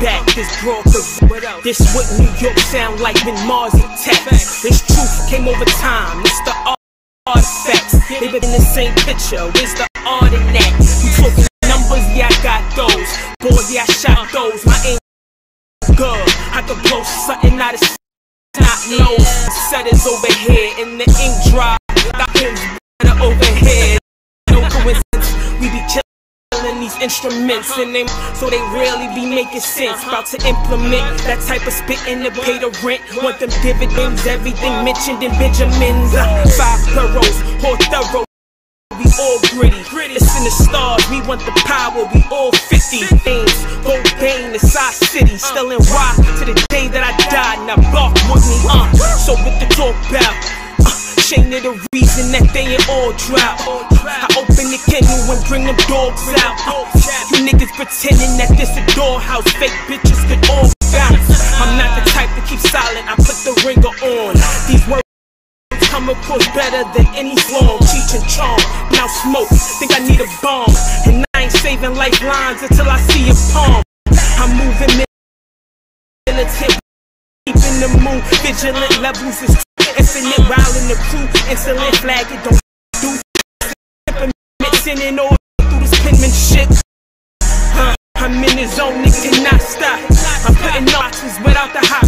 back. This broad This what New York sound like when Mars attacks. This truth came over time. It's the artifacts. They been in the same picture. Where's the art in that? You talking numbers? Yeah, I got those. Boys, yeah, I shot those. My aim good. I could blow something out of not low. Set is over here in the ink dry. Got pins overhead. No instruments and them so they really be making sense. About to implement that type of spitting to pay the rent. Want them dividends, everything mentioned in Benjamins. Uh, five thorough, four thorough. We all gritty, it's in the stars. We want the power. We all 50 things. Gold Bane, the side city, still in rock to the day that I die. Now bark with me, uh. So with the talk about. Chain of the reason that they ain't all drought. I open the kennel and bring them dogs out. You niggas pretending that this a dollhouse. Fake bitches could all bounce. I'm not the type to keep silent. I put the ringer on. These words come across better than any song. Cheech and Chong. Now smoke. Think I need a bomb. And I ain't saving lifelines until I see a palm. I'm moving militant. Keeping the moon. Vigilant levels is Infinite wild in the crew, insolent flag, it don't do mixing in order through this penmanship. Huh, I'm in the zone, nigga cannot stop. I'm putting notches without the hot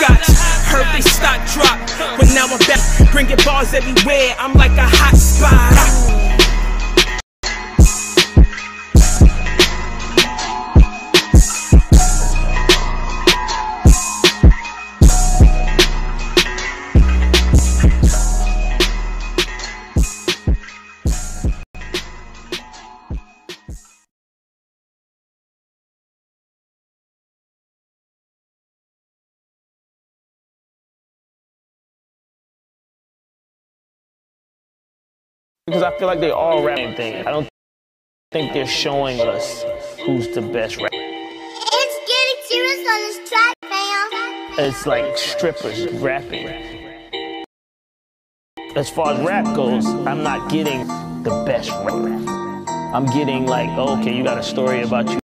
scotch. Heard they stock drop, but now I'm back, bringing bars everywhere. I'm like a hot spot. Because I feel like they all rap the thing. I don't think they're showing us who's the best rapper. It's getting serious on this track, fam. It's like strippers rapping. As far as rap goes, I'm not getting the best rap. I'm getting like, okay, you got a story about you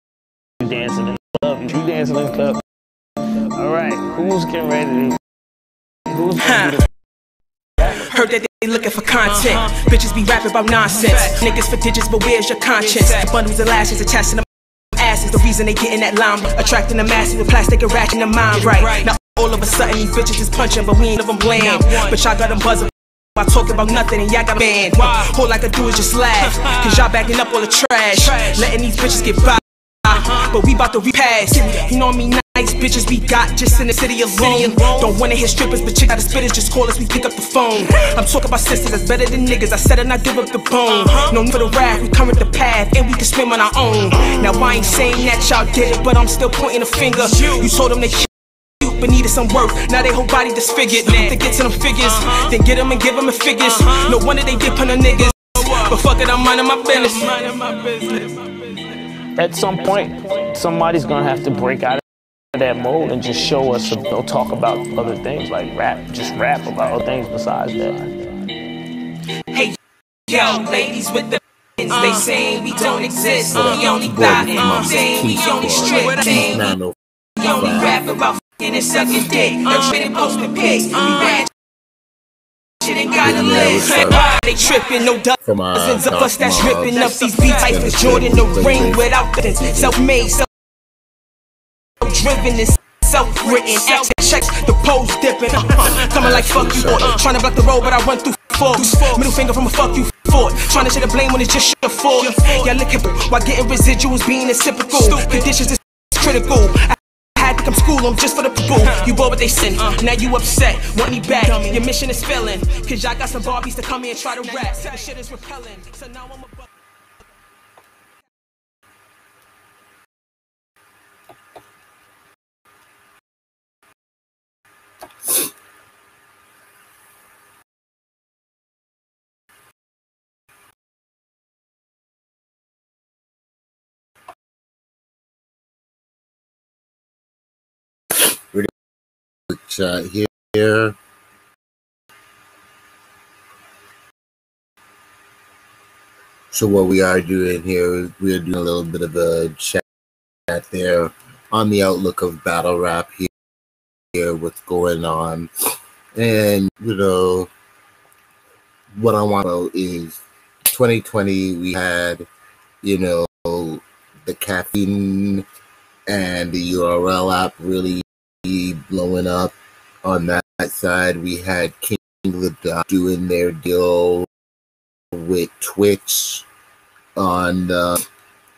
dancing in the club. You dancing in the club. All right, who's getting ready to? Who's gonna the Heard that they looking for content. Uh-huh. Bitches be rapping about nonsense. Niggas for digits, but where's your conscience? Bundles of lashes attached to them asses. The reason they get in that lime. attracting the masses with plastic and ratchet in the mind right. Now all of a sudden these bitches is punching, but we ain't of them bland. But y'all got them buzzing. I talk about nothing and y'all got a band. All I can do is just laugh. Cause y'all backing up all the trash. Letting these bitches get by. But we bout to repass. You know me nice bitches we got just in the city alone. Don't wanna hear strippers, but chick out the spitters, just call us, we pick up the phone. I'm talking about sisters that's better than niggas. I said it, I give up the bone. Uh-huh. No need for the rap, we come with the path, and we can swim on our own. Uh-huh. Now I ain't saying that y'all did it, but I'm still pointing a finger. You told them they but needed some work. Now they whole body disfigured. To get to them figures, uh-huh. then get them and give them a figures. No wonder they dip on the niggas. But fuck it, I'm minding my business at some point, somebody's gonna have to break out of that mold and just show us, you know, talk about other things like rap, just rap about other things besides that. Hey, yo, ladies with the uh, they saying we don't exist. Uh, we only thought uh, saying we only strip. Saying we only rap about fucking and sucking dick. Uh, and posting pics. Uh, Shit ain't gotta live. They tripping, no From, uh, dozens of us that's ripping up these beats like the Jordan, the ring without the self-made, self-driven and self-written. Action checks, the pose dipping. Coming like fuck you, boy. Trying to block the road, but I run through force. Middle finger from a fuck you fort. Trying to shit the blame when it's just your fault. Yeah, look at it, while getting residuals being typical. Conditions is critical come school them just for the people. You bought what they sent. Now you upset. Want me back. Your mission is failing. Cause y'all got some Barbies to come here and try to rap. The shit is repelling. So now I'm a chat uh, here. So what we are doing here is we are doing a little bit of a chat there on the outlook of battle rap here, here what's going on. And, you know, what I want to is 2020, we had, you know, the caffeine and the URL app really blowing up on that side. We had King the Dot doing their deal with Twitch on uh,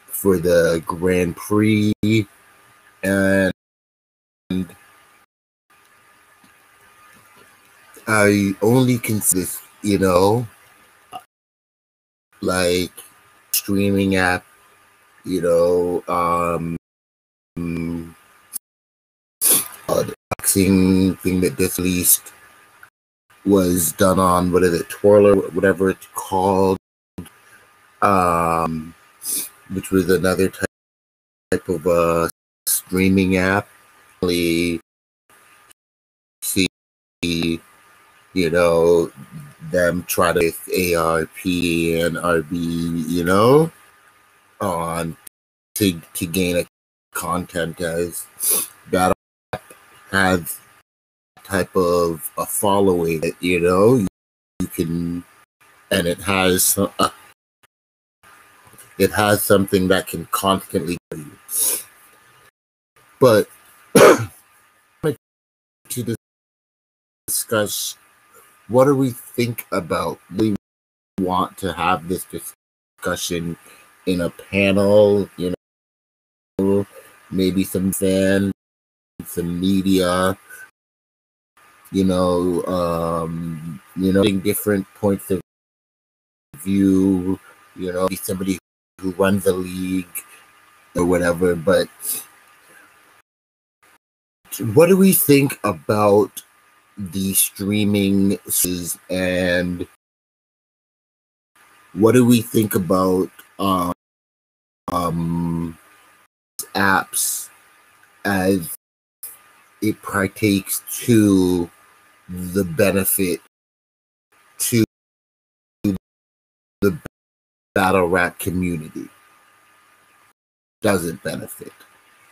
for the Grand Prix and I only consider this, you know, like streaming app, you know, um, thing that just released was done on what is it, Triller, whatever it's called, um, which was another type type of uh, streaming app. See, you know, them try to ARP and RB, you know, on to to gain a content as battle has type of a following that you know you, can and it has uh, it has something that can constantly you. But to discuss what do we think about we want to have this discussion in a panel you know maybe some fans some media you know um you know different points of view you know somebody who runs a league or whatever but what do we think about the streaming and what do we think about um, um apps as it partakes to the benefit to the battle rap community. Does it benefit.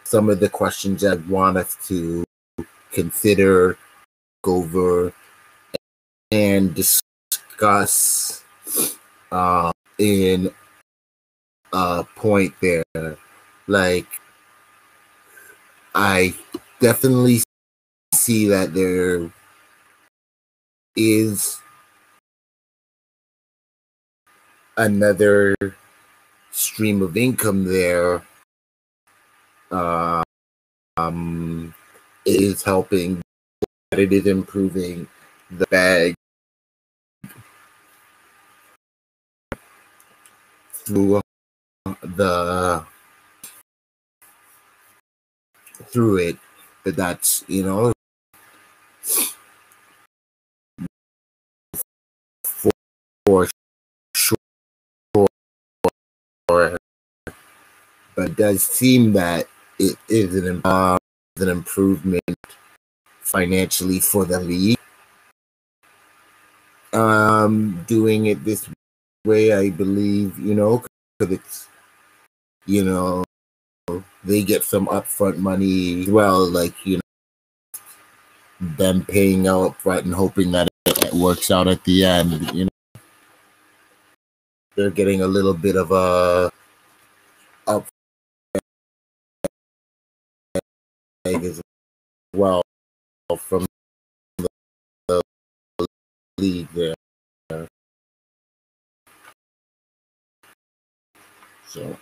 Some of the questions i want us to consider go over and discuss uh, in a point there. Like i definitely see that there is another stream of income there uh, um, is helping it is improving the bag through the through it but that's you know but it does seem that it is an, uh, an improvement financially for the league um doing it this way i believe you know because it's you know they get some upfront money as well, like you know, them paying out front and hoping that it works out at the end. You know, they're getting a little bit of a as well from the, the league there. So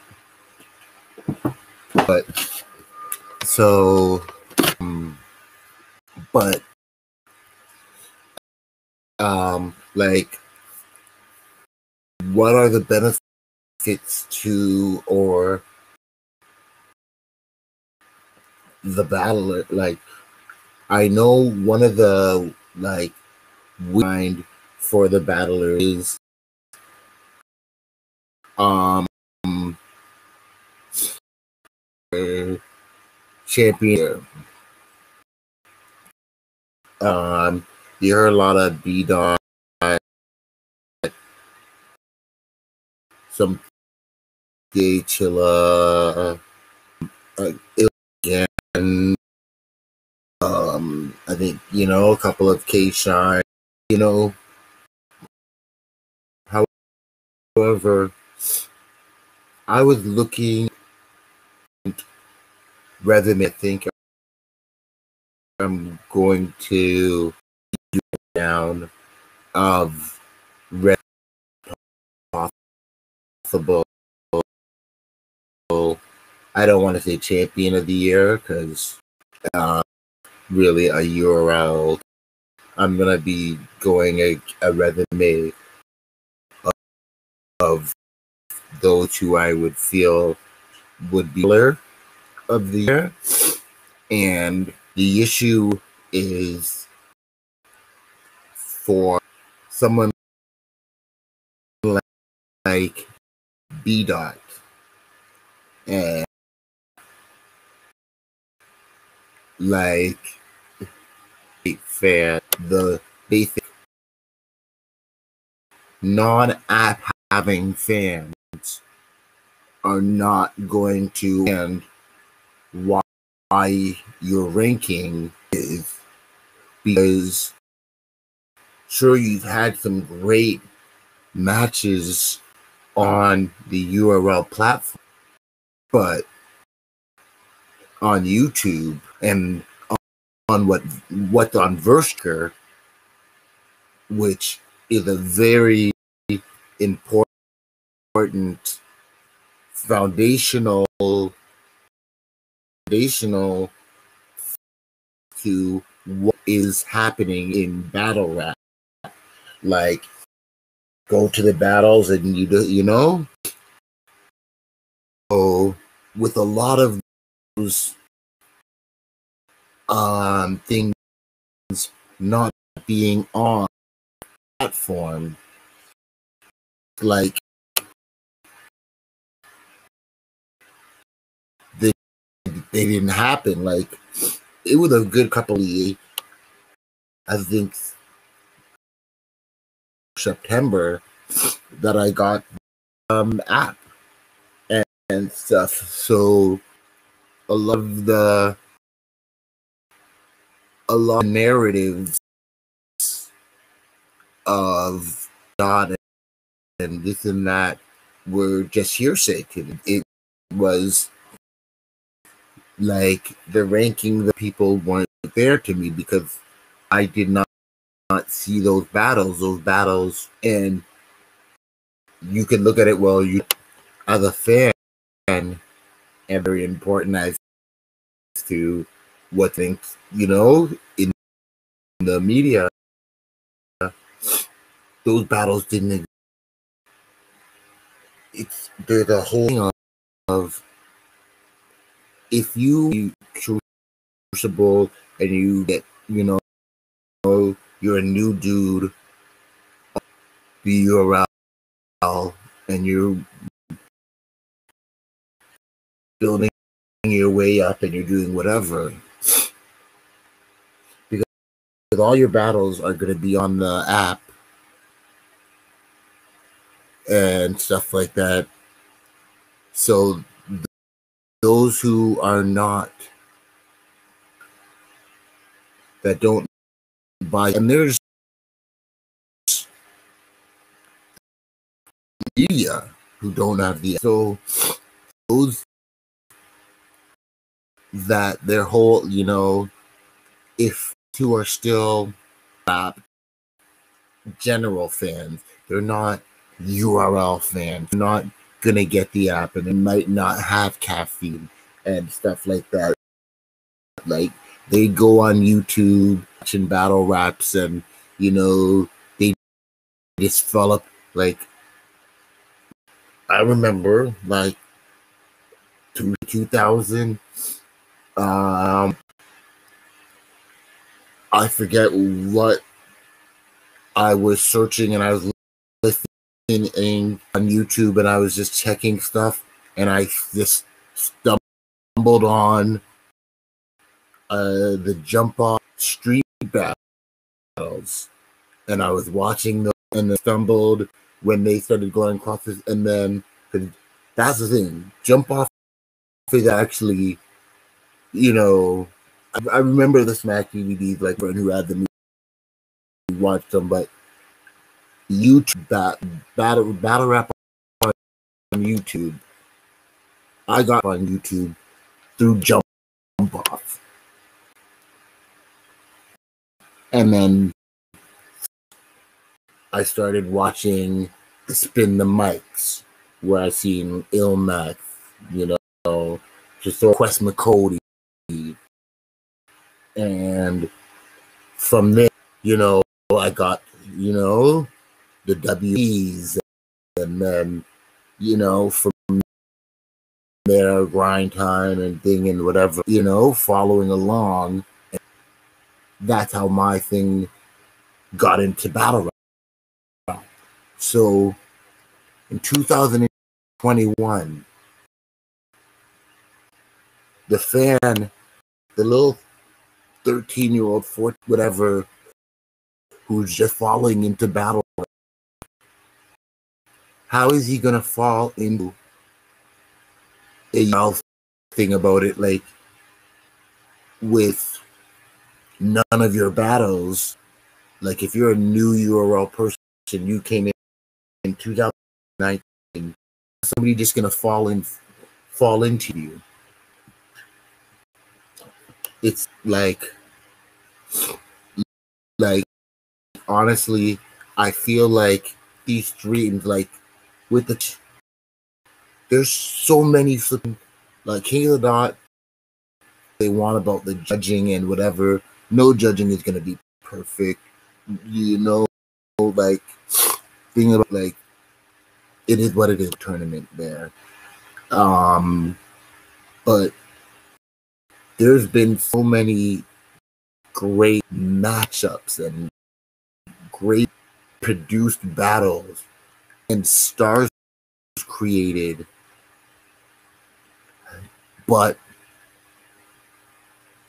but so um, but um like what are the benefits to or the battle like i know one of the like mind for the battler is um champion. Um, you heard a lot of B Dot, some Gay Chilla, uh, again. Um, I think you know a couple of K Shine. You know, however, I was looking resume. I think I'm going to do down of red possible. I don't want to say champion of the year because uh, really a year URL. I'm gonna be going a, a resume of, of those who I would feel would be of the year, and the issue is for someone like B dot and like fair the basic non-app having fans are not going to and why your ranking is because sure you've had some great matches on the URL platform, but on YouTube and on what what's on Versker, which is a very important foundational foundational to what is happening in battle rap. Like, go to the battles and you do, you know. So, with a lot of um things not being on platform, like they didn't happen. Like it was a good couple of years. I think September that I got um app and, and stuff. So a lot of the a lot of narratives of God and this and that were just hearsay It was like the ranking the people weren't there to me because I did not, not see those battles, those battles, and you can look at it well. You, as a fan, and very important as to what things you know in the media. Those battles didn't. exist. It's there's a whole thing of, if you crucible and you get, you know, you're a new dude, be URL, and you're building your way up and you're doing whatever. Because all your battles are going to be on the app and stuff like that. So those who are not that don't buy and there's media who don't have the so those that their whole you know if two are still uh, general fans they're not url fans they're not gonna get the app and they might not have caffeine and stuff like that. Like they go on YouTube watching battle raps and you know they just fell up like I remember like two two thousand um I forget what I was searching and I was listening in, on YouTube and I was just checking stuff and I just stumbled on uh, the jump off street battles. And I was watching them and I stumbled when they started going across and then that's the thing jump off is actually you know, I, I remember the Smack DVDs, like friend who had them, we watched them, but YouTube bat, battle battle rap on YouTube. I got on YouTube through Jump Off, and then I started watching Spin the Mics, where I seen Illmax, you know, just Quest McCody, and from there, you know, I got, you know, the WEs, and then, you know, from there, grind time and thing and whatever, you know, following along. And That's how my thing got into battle. So in 2021, the fan, the little 13 year old, 14, whatever, who's just falling into battle. How is he going to fall into a thing about it? Like, with none of your battles, like if you're a new URL person, you came in in 2019, somebody just going to fall in, fall into you it's like like honestly i feel like these dreams like with the there's so many flipping like king of the dot they want about the judging and whatever. No judging is gonna be perfect. You know like thing about like it is what it is tournament there. Um but there's been so many great matchups and great produced battles and stars created but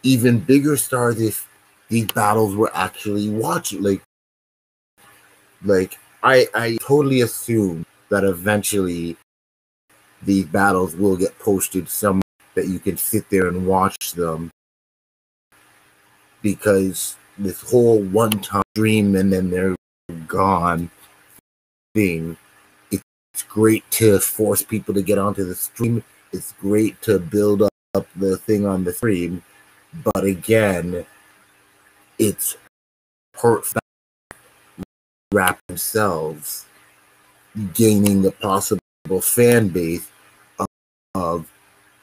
even bigger stars if these battles were actually watched like like i i totally assume that eventually these battles will get posted somewhere that you can sit there and watch them because this whole one time dream and then they're gone thing it's great to force people to get onto the stream. It's great to build up the thing on the stream but again it's hurt rap themselves gaining the possible fan base of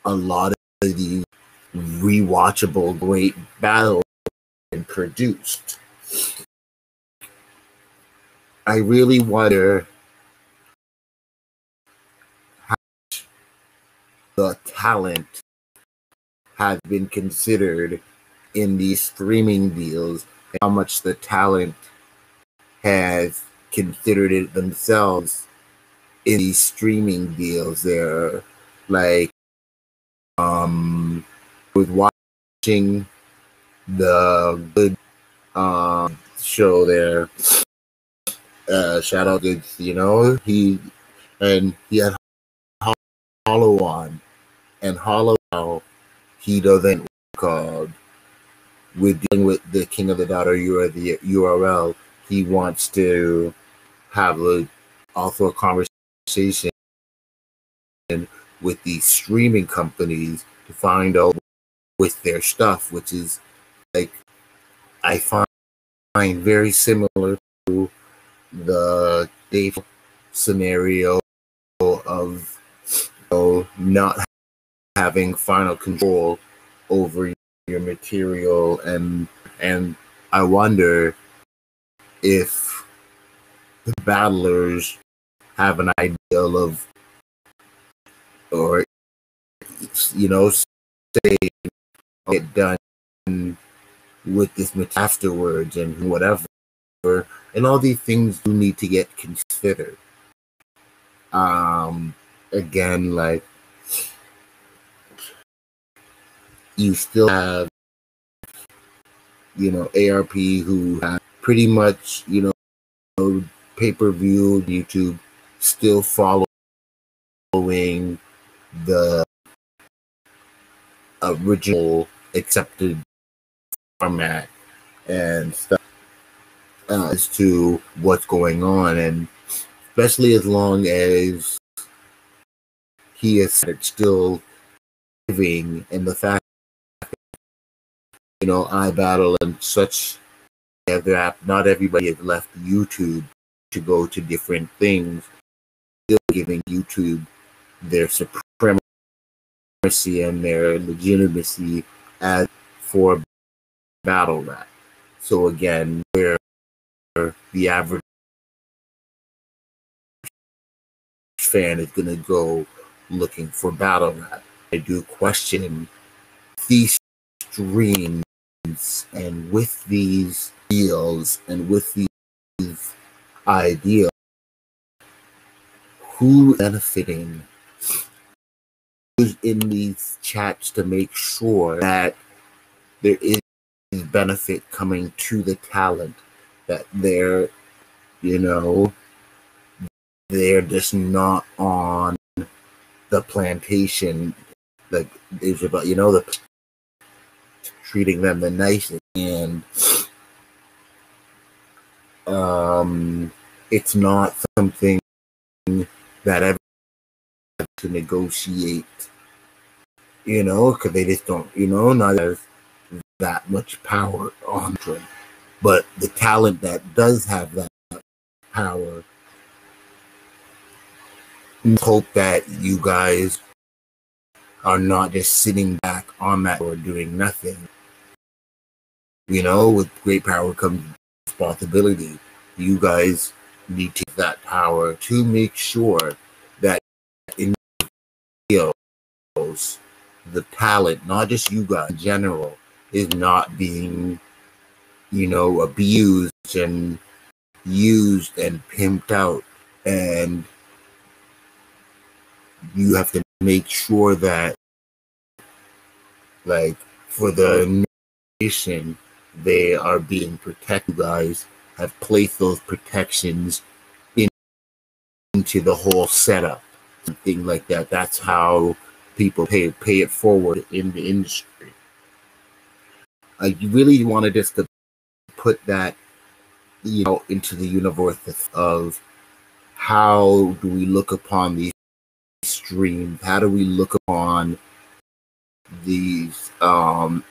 a lot of these rewatchable great battles and produced. I really wonder how the talent has been considered in these streaming deals, how much the talent has considered it themselves in these streaming deals. They're like um, with watching the good uh, show there. Uh, shout out to you know he and he had Hollow on, and Hollow he doesn't called with dealing with the King of the Daughter URL. He wants to have a also a conversation with these streaming companies to find out with their stuff, which is like I find very similar to the Dave scenario of you know, not having final control over your material. And and I wonder if the battlers have an ideal of or you know say get done with this afterwards and whatever and all these things do need to get considered. Um again like you still have you know arp who have pretty much you know pay-per-view youtube still following the original accepted format and stuff uh, as to what's going on, and especially as long as he is still living, and the fact, you know, I battle and such not everybody has left YouTube to go to different things, still giving YouTube their supremacy and their legitimacy as for battle rap. So again, where the average fan is gonna go looking for battle rap. I do question these streams and with these deals and with these ideals, who benefiting in these chats to make sure that there is benefit coming to the talent that they're you know they're just not on the plantation like is about you know the treating them the nicest. And um it's not something that ever to negotiate you know because they just don't you know not as that much power on them but the talent that does have that power hope that you guys are not just sitting back on that or doing nothing. You know, with great power comes responsibility. You guys need to that power to make sure that in the talent, not just you guys in general, is not being, you know, abused and used and pimped out. And you have to make sure that like for the nation they are being protected guys have placed those protections in, into the whole setup thing like that that's how people pay pay it forward in the industry i really wanted just to put that you know into the universe of how do we look upon these streams? How do we look upon these um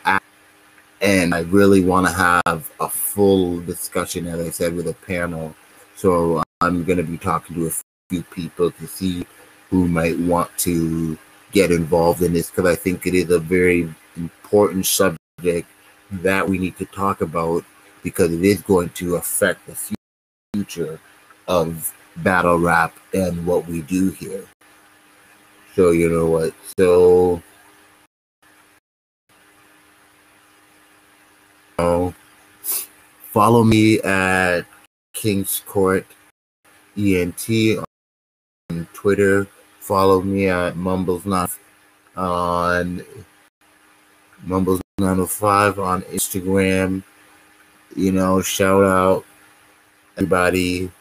and I really want to have a full discussion, as I said, with a panel. So I'm going to be talking to a few people to see who might want to get involved in this because I think it is a very important subject that we need to talk about because it is going to affect the future of battle rap and what we do here. So you know what? So oh, follow me at King's Court ENT on Twitter. Follow me at Mumbles Not on Mumbles 905 on Instagram. You know, shout out everybody.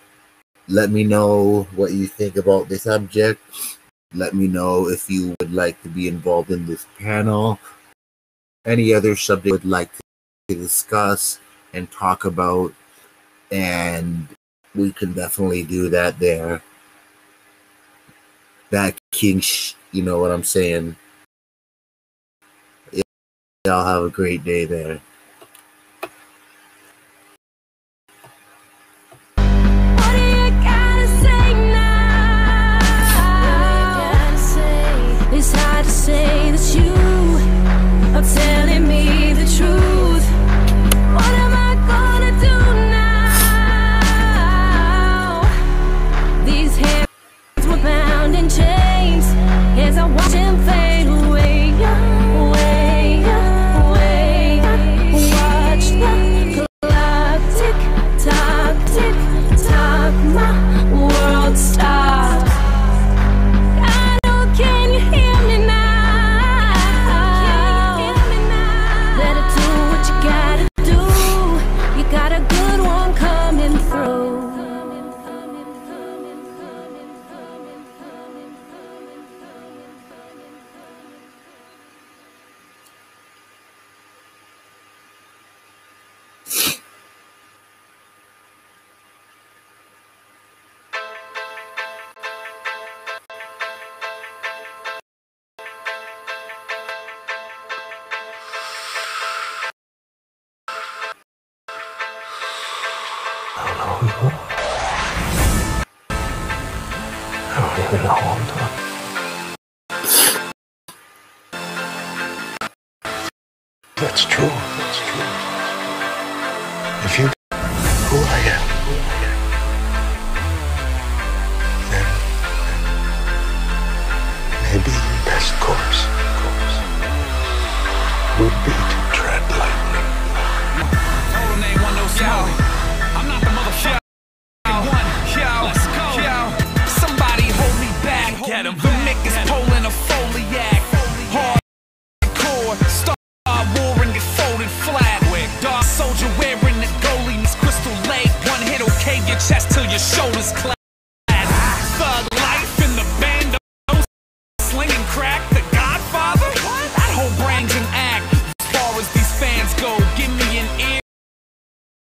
Let me know what you think about this subject. Let me know if you would like to be involved in this panel. Any other subject would like to discuss and talk about, and we can definitely do that there. That king, sh- you know what I'm saying? Y'all have a great day there. What do That's true. That's true. If you